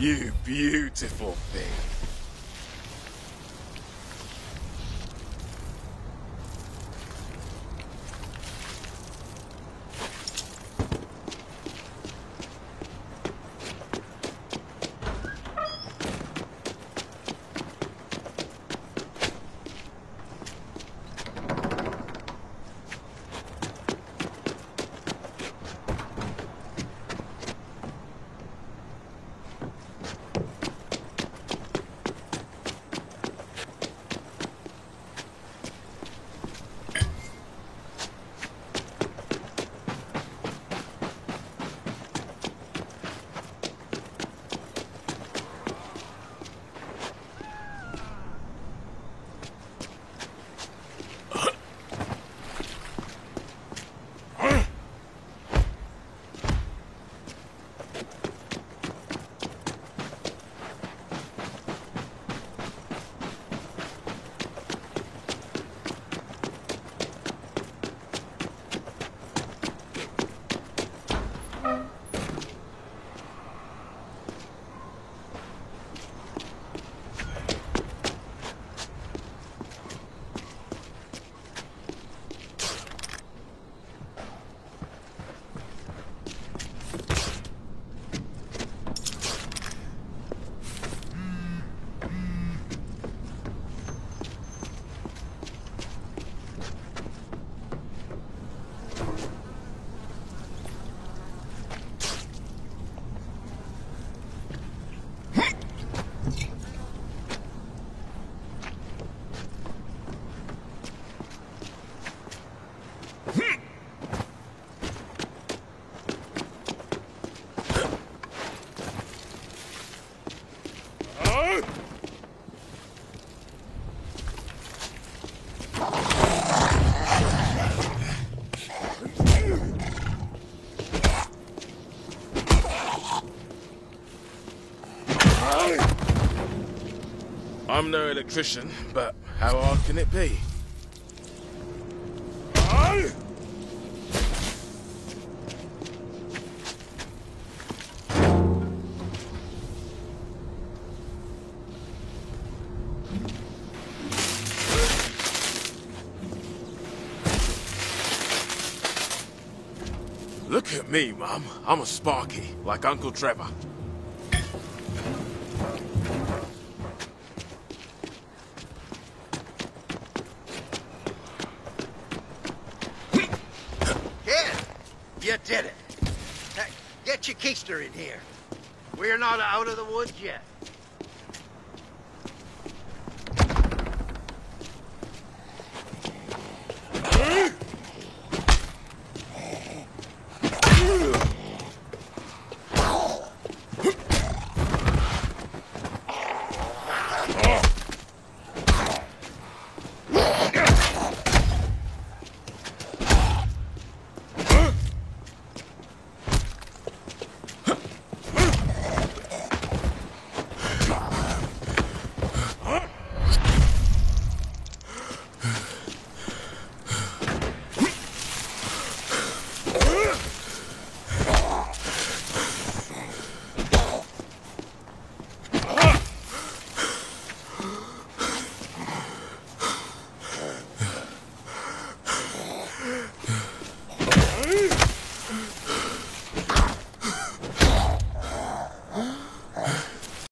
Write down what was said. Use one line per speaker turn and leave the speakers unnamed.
You beautiful thing. I'm no electrician, but how hard can it be? Look at me, Mum. I'm a Sparky, like Uncle Trevor.
You did it. Get your keister in here. We're not out of the woods yet.